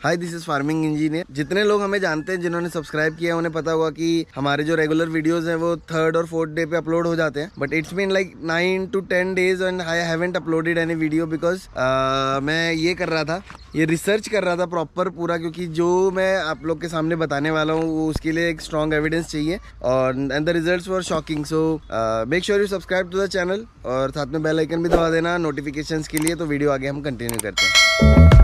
Hi this is farming engineer जितने लोग हमें जानते हैं, जिन्होंने सब्सक्राइब किया उन्हें पता होगा कि हमारे जो रेगुलर वीडियोस हैं, वो थर्ड और फोर्थ डे पे अपलोड हो जाते हैं. But it's been like nine to ten days and I haven't uploaded any video because मैं ये कर रहा था, ये रिसर्च कर रहा था प्रॉपर पूरा क्योंकि जो मैं आप लोग के सामने बताने वाला हूँ, वो उसके लिए एक स्ट्रॉन्ग एविडेंस चाहिए. और and the result for shocking so make sure you subscribe to the channel और साथ में बेल आइकन भी दबा देना नोटिफिकेशंस के लिए तो वीडियो आगे हम कंटिन्यू करते हैं.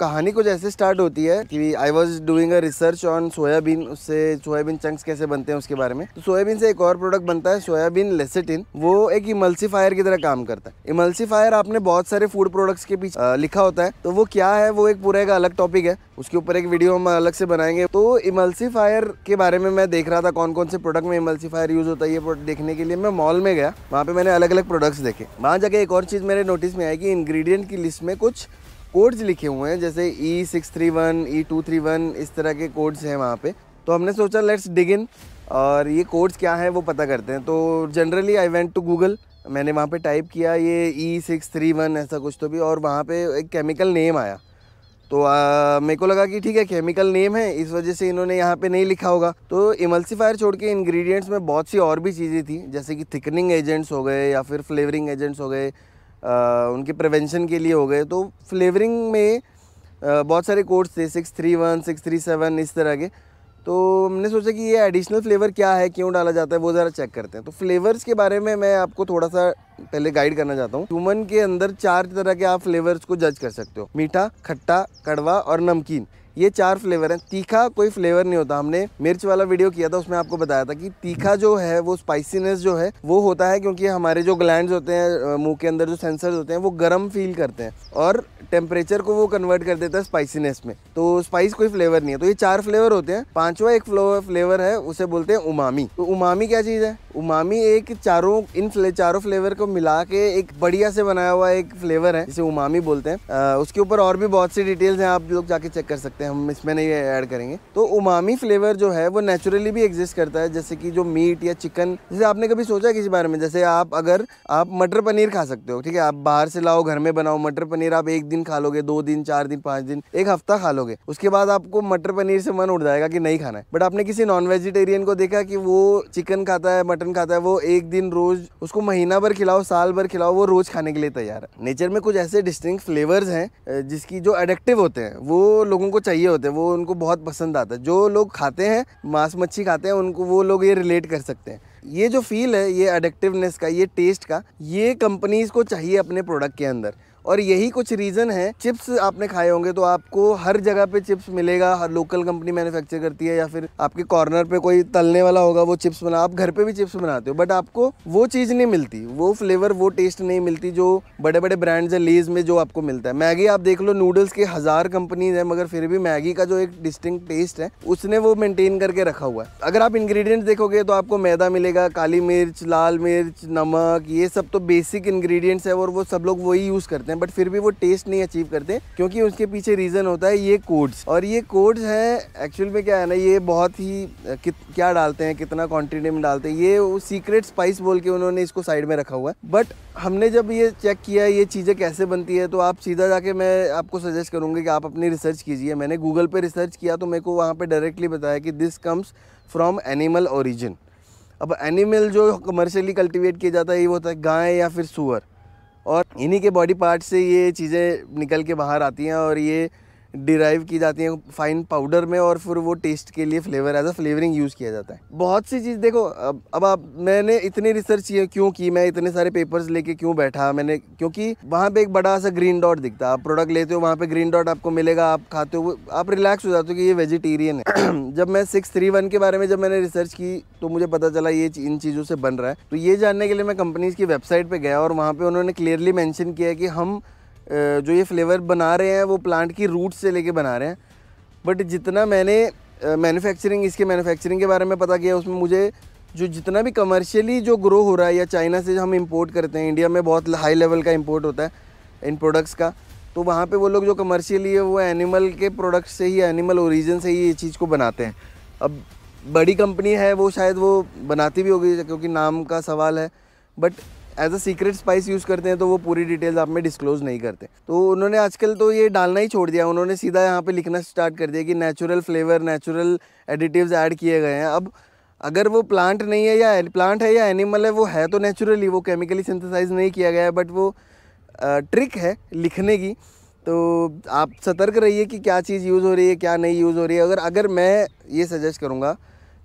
कहानी कुछ ऐसे स्टार्ट होती है कि I was doing a research on soybean उससे सोयाबीन चंक्स कैसे बनते हैं उसके बारे में। तो सोयाबीन से एक और प्रोडक्ट बनता है सोयाबीन लेसेटिन वो एक इमल्सीफायर की तरह काम करता है। इमल्सीफायर आपने बहुत सारे फ़ूड प्रोडक्ट्स के पीछे लिखा होता है। तो वो क्या है, वो एक पूरा एक अलग टॉपिक है। उसके ऊपर एक वीडियो हम अलग से बनाएँगे। तो इमल्सीफायर के बारे में मैं देख रहा था कौन कौन से प्रोडक्ट में इमल्सीफायर यूज़ होता है, ये देखने के लिए मैं मॉल में गया। वहाँ पे मैंने अलग अलग प्रोडक्ट्स देखे। वहाँ जाके एक और चीज़ मेरे नोटिस में आई कि इंग्रेडिएंट की लिस्ट में कुछ कोड्स लिखे हुए हैं, जैसे E six three one E two three one इस तरह के कोड्स हैं वहाँ पे। तो हमने सोचा लेट्स डिग इन और ये कोड्स क्या हैं, वो पता करते हैं। तो generally I went to Google मैंने वहाँ पे टाइप किया ये ई सिक्स थ्री वन ऐसा कुछ तो भी, और वहाँ पे एक केमिकल नेम आया। तो मेरे को लगा कि ठीक है केमिकल नेम है, इस वजह से इन्होंने यहाँ पे नहीं लिखा होगा। तो इमल्सीफायर छोड़ के इंग्रेडिएंट्स में बहुत सी और भी चीज़ें थी, जैसे कि थिकनिंग एजेंट्स हो गए, या फिर फ्लेवरिंग एजेंट्स हो गए उनके प्रिवेंशन के लिए हो गए। तो फ्लेवरिंग में बहुत सारे कोर्स थे six three one six three seven इस तरह के। तो हमने सोचा कि ये एडिशनल फ्लेवर क्या है, क्यों डाला जाता है, वो ज़रा चेक करते हैं। तो फ्लेवर्स के बारे में मैं आपको थोड़ा सा पहले गाइड करना चाहता हूँ। ह्यूमन के अंदर चार तरह के आप फ्लेवर्स को जज कर सकते हो। मीठा, खट्टा, कड़वा और नमकीन। ये चार फ्लेवर हैं। तीखा कोई फ्लेवर नहीं होता। हमने मिर्च वाला वीडियो किया था, उसमें आपको बताया था कि तीखा जो है, वो स्पाइसीनेस जो है, वो होता है क्योंकि हमारे जो ग्लैंड होते हैं मुँह के अंदर जो सेंसर होते हैं, वो गर्म फील करते हैं और टेम्परेचर को वो कन्वर्ट कर देता है स्पाइसीनेस में। तो स्पाइस कोई फ्लेवर नहीं है। तो ये चार फ्लेवर होते हैं। पांचवा एक फ्लेवर है, उसे बोलते हैं उमामी तो उमामी क्या चीज़ है? उमामी एक चारों इन फ्ले, चारों फ्लेवर को मिला के एक बढ़िया से बनाया हुआ एक फ्लेवर है जिसे उमामी बोलते हैं। आ, उसके ऊपर और भी बहुत सी डिटेल्स हैं आप लोग जाके चेक कर सकते हैं हम इसमें नहीं ऐड करेंगे। तो उमामी फ्लेवर जो है वो नेचुरली भी एग्जिस्ट करता है जैसे कि जो मीट या चिकन जैसे आपने कभी सोचा किसी बारे में? जैसे आप अगर आप मटर पनीर खा सकते हो ठीक है? आप बाहर से लाओ घर में बनाओ मटर पनीर आप एक दिन खा लोगे दो दिन चार दिन पाँच दिन एक हफ़्ता खा लोगे। उसके बाद आपको मटर पनीर से मन उड़ जाएगा कि नहीं खाना है। बट आपने किसी नॉन वेजिटेरियन को देखा कि वो चिकन खाता है मटन खाता है, वो एक दिन रोज उसको महीना भर खिलाओ, साल भर खिलाओ, वो रोज खाने के लिए तैयार है। नेचर में कुछ ऐसे डिस्टिंग फ्लेवर्स हैं जिसकी जो एडिक्टिव होते हैं, वो लोगों को चाहिए होते हैं, वो उनको बहुत पसंद आता है। जो लोग खाते हैं, मांस मच्छी खाते हैं, उनको वो लोग ये रिलेट कर सकते हैं। ये जो फील है, ये अडिक्टिवनेस का, ये टेस्ट का, ये कंपनीज़ को चाहिए अपने प्रोडक्ट के अंदर। और यही कुछ रीज़न है। चिप्स आपने खाए होंगे तो आपको हर जगह पे चिप्स मिलेगा, हर लोकल कंपनी मैन्युफैक्चर करती है या फिर आपके कॉर्नर पे कोई तलने वाला होगा, वो चिप्स बना, आप घर पे भी चिप्स बनाते हो बट आपको वो चीज़ नहीं मिलती, वो फ्लेवर वो टेस्ट नहीं मिलती जो बड़े बड़े ब्रांड्स है लेज में जो आपको मिलता है। मैगी आप देख लो नूडल्स के हज़ार कंपनीज़ है, मगर फिर भी मैगी का जो एक डिस्टिंग टेस्ट है, उसने वो मेनटेन करके रखा हुआ है। अगर आप इंग्रेडिएंट्स देखोगे तो आपको मैदा मिलेगा, काली मिर्च, लाल मिर्च, नमक, ये सब तो बेसिक इंग्रेडिएंट्स है और वो सब लोग वही यूज़ करते हैं। बट फिर भी वो टेस्ट नहीं अचीव करते, क्योंकि उसके पीछे रीज़न होता है ये कोड्स और ये कोड्स हैं एक्चुअल में क्या है ना, ये बहुत ही क्या डालते हैं, कितना क्वान्टिटी में डालते हैं, ये सीक्रेट स्पाइस बोल के उन्होंने इसको साइड में रखा हुआ है। बट हमने जब ये चेक किया ये चीज़ें कैसे बनती है तो आप सीधा जाके मैं आपको सजेस्ट करूँगी कि आप अपनी रिसर्च कीजिए। मैंने गूगल पर रिसर्च किया तो मेरे को वहाँ पर डायरेक्टली बताया कि this comes from animal origin अब एनिमल जो कमर्शियली कल्टीवेट किया जाता है, ये होता है गाय या फिर सुअर। और इन्हीं के बॉडी पार्ट से ये चीज़ें निकल के बाहर आती हैं और ये डिराइव की जाती हैं फाइन पाउडर में और फिर वो टेस्ट के लिए flavour as a flavouring use किया जाता है। बहुत सी चीज़ देखो, अब अब आप, मैंने इतनी रिसर्च क्यों की, मैं इतने सारे पेपर्स लेके क्यों बैठा, मैंने, क्योंकि वहाँ पे एक बड़ा सा ग्रीन डॉट दिखता है। आप प्रोडक्ट लेते हो, वहाँ पे ग्रीन डॉट आपको मिलेगा, आप खाते हो आप रिलैक्स हो जाते हो कि ये वेजिटेरियन है। जब मैं सिक्स थ्री वन के बारे में जब मैंने रिसर्च की तो मुझे पता चला ये इन चीज़ों से बन रहा है। तो ये जानने के लिए मैं कंपनीज़ की वेबसाइट पर गया और वहाँ पर उन्होंने क्लियरली मैंशन किया कि हम जो ये फ्लेवर बना रहे हैं, वो प्लांट की रूट से लेके बना रहे हैं। बट जितना मैंने मैन्युफैक्चरिंग इसके मैन्युफैक्चरिंग के बारे में पता किया, उसमें मुझे जो जितना भी कमर्शियली जो ग्रो हो रहा है, या चाइना से हम इंपोर्ट करते हैं इंडिया में बहुत हाई लेवल का इंपोर्ट होता है इन प्रोडक्ट्स का तो वहाँ पे वो लोग जो कमर्शियली है, वो एनिमल के प्रोडक्ट्स से ही एनिमल ओरिजिन से ही ये चीज़ को बनाते हैं। अब बड़ी कंपनी है, वो शायद वो बनाती भी होगी, क्योंकि नाम का सवाल है। But as a secret spice use करते हैं तो वो पूरी डिटेल्स आप में डिस्क्लोज नहीं करते। तो उन्होंने आजकल तो ये डालना ही छोड़ दिया। उन्होंने सीधा यहाँ पे लिखना स्टार्ट कर दिया कि natural flavour natural additives add किए गए हैं। अब अगर वो प्लांट नहीं है या प्लांट है या एनिमल है, वो है तो नेचुरली वो केमिकली सिंथेसाइज नहीं किया गया है बट वो ट्रिक है लिखने की। तो आप सतर्क रहिए कि क्या चीज़ यूज़ हो रही है, क्या नहीं यूज़ हो रही है। अगर अगर मैं ये सजेस्ट करूँगा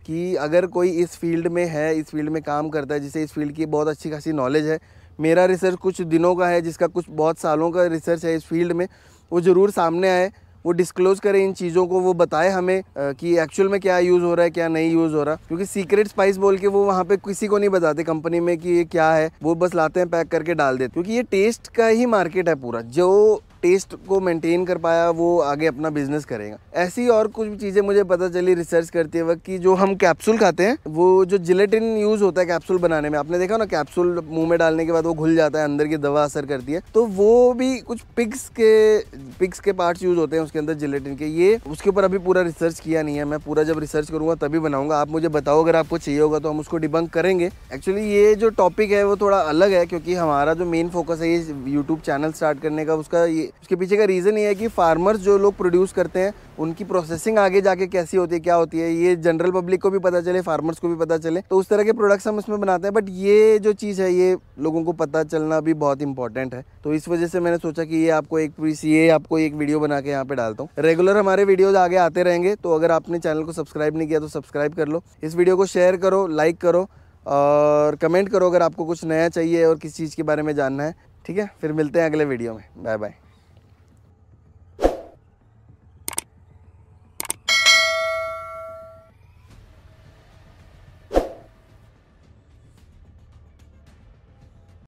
कि अगर कोई इस फ़ील्ड में है, इस फ़ील्ड में काम करता है, जिसे इस फ़ील्ड की बहुत अच्छी खासी नॉलेज है। मेरा रिसर्च कुछ दिनों का है, जिसका कुछ बहुत सालों का रिसर्च है इस फ़ील्ड में। वो ज़रूर सामने आए, वो डिस्क्लोज करें इन चीज़ों को, वो बताए हमें कि एक्चुअल में क्या यूज़ हो रहा है, क्या नहीं यूज़ हो रहा। क्योंकि सीक्रेट स्पाइस बोल के वो वहाँ पे किसी को नहीं बताते कंपनी में कि ये क्या है। वो बस लाते हैं पैक करके डाल देते क्योंकि ये टेस्ट का ही मार्केट है पूरा। जो टेस्ट को मेंटेन कर पाया, वो आगे अपना बिज़नेस करेगा। ऐसी और कुछ भी चीज़ें मुझे पता चली रिसर्च करते वक्त कि जो हम कैप्सूल खाते हैं, वो जो जिलेटिन यूज़ होता है कैप्सूल बनाने में, आपने देखा ना कैप्सूल मुँह में डालने के बाद वो घुल जाता है, अंदर की दवा असर करती है तो वो भी कुछ पिग्स के पिग्स के पार्ट्स यूज़ होते हैं उसके अंदर जिलेटिन के। ये उसके ऊपर अभी पूरा रिसर्च किया नहीं है, मैं पूरा जब रिसर्च करूँगा तभी बनाऊँगा। आप मुझे बताओ अगर आपको चाहिए होगा तो हम उसको डिबंक करेंगे। एक्चुअली ये जो टॉपिक है वो थोड़ा अलग है, क्योंकि हमारा जो मेन फोकस है ये यूट्यूब चैनल स्टार्ट करने का, उसका ये उसके पीछे का रीज़न ये है कि फार्मर्स जो लोग प्रोड्यूस करते हैं, उनकी प्रोसेसिंग आगे जाके कैसी होती है, क्या होती है, ये जनरल पब्लिक को भी पता चले फार्मर्स को भी पता चले। तो उस तरह के प्रोडक्ट्स हम इसमें बनाते हैं बट ये जो चीज़ है, ये लोगों को पता चलना भी बहुत इंपॉर्टेंट है। तो इस वजह से मैंने सोचा कि ये आपको एक पीस ये आपको एक वीडियो बना के यहाँ पे डालता हूँ। रेगुलर हमारे वीडियोज़ आगे आते रहेंगे तो अगर आपने चैनल को सब्सक्राइब नहीं किया तो सब्सक्राइब कर लो। इस वीडियो को शेयर करो लाइक करो, और कमेंट करो अगर आपको कुछ नया चाहिए और किस चीज़ के बारे में जानना है। ठीक है? फिर मिलते हैं अगले वीडियो में। Bye bye